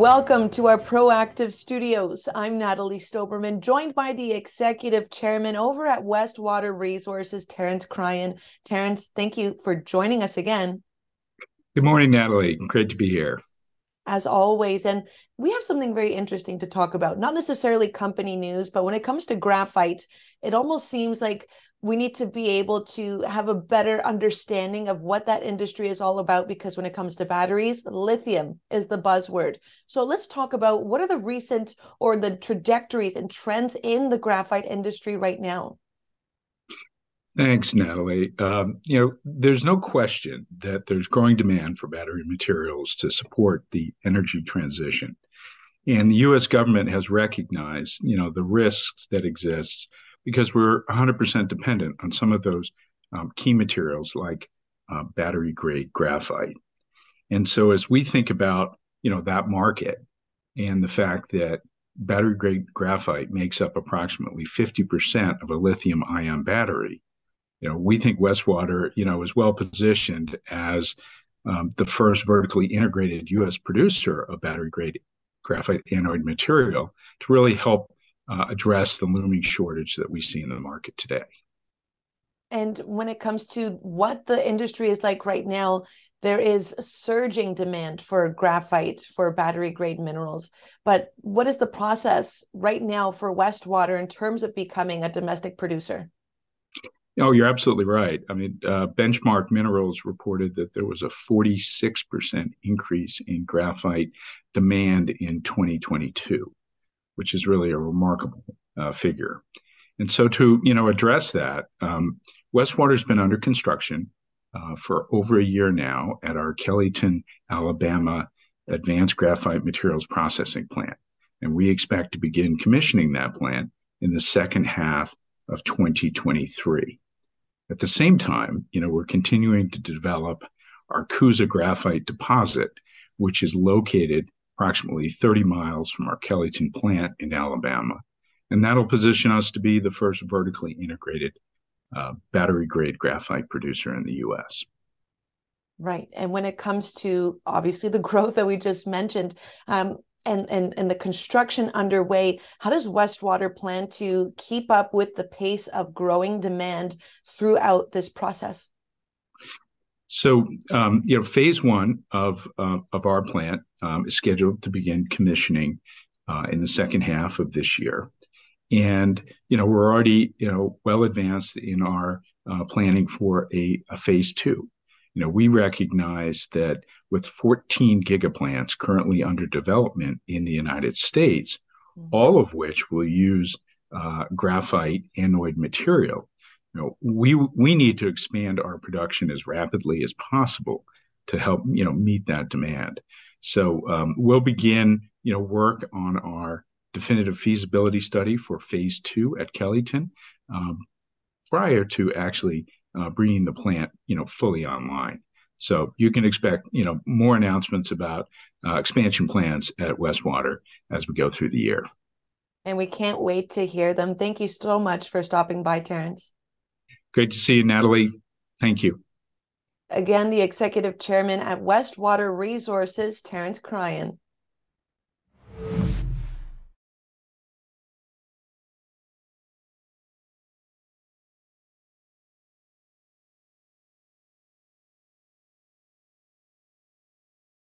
Welcome to our proactive studios. I'm Natalie Stoberman, joined by the executive chairman over at Westwater Resources, Terence Cryan. Terence, thank you for joining us again. Good morning, Natalie. Great to be here as always. And we have something very interesting to talk about, not necessarily company news, but when it comes to graphite, it almost seems like we need to be able to have a better understanding of what that industry is all about because when it comes to batteries, lithium is the buzzword. So let's talk about what are the recent or the trajectories and trends in the graphite industry right now. Thanks, Natalie. Um, you know, there's no question that there's growing demand for battery materials to support the energy transition. And the US government has recognized, you know, the risks that exist because we're 100% dependent on some of those um, key materials like uh, battery grade graphite. And so as we think about, you know, that market and the fact that battery grade graphite makes up approximately 50% of a lithium ion battery, you know, we think Westwater, you know, is well positioned as um, the first vertically integrated U.S. producer of battery grade graphite anode material to really help uh, address the looming shortage that we see in the market today. And when it comes to what the industry is like right now, there is surging demand for graphite for battery grade minerals. But what is the process right now for Westwater in terms of becoming a domestic producer? Oh, you're absolutely right. I mean, uh, Benchmark Minerals reported that there was a 46% increase in graphite demand in 2022, which is really a remarkable uh, figure. And so, to you know address that, um, Westwater's been under construction uh, for over a year now at our Kellyton, Alabama Advanced Graphite Materials Processing Plant, and we expect to begin commissioning that plant in the second half of 2023. At the same time, you know, we're continuing to develop our Coosa graphite deposit, which is located approximately 30 miles from our Kellyton plant in Alabama. And that'll position us to be the first vertically integrated uh, battery grade graphite producer in the US. Right. And when it comes to obviously the growth that we just mentioned, um, and, and, and the construction underway, how does Westwater plan to keep up with the pace of growing demand throughout this process? So, um, you know, phase one of uh, of our plant um, is scheduled to begin commissioning uh, in the second half of this year, and you know we're already you know well advanced in our uh, planning for a, a phase two. You know, we recognize that with 14 gigaplants currently under development in the United States, mm-hmm. all of which will use uh, graphite anode material, you know, we we need to expand our production as rapidly as possible to help you know meet that demand. So um, we'll begin you know work on our definitive feasibility study for phase two at Kellyton um, prior to actually uh, bringing the plant, you know, fully online. So you can expect, you know, more announcements about uh, expansion plans at Westwater as we go through the year. And we can't wait to hear them. Thank you so much for stopping by, Terence. Great to see you, Natalie. Thank you. Again, the executive chairman at Westwater Resources, Terence Cryan.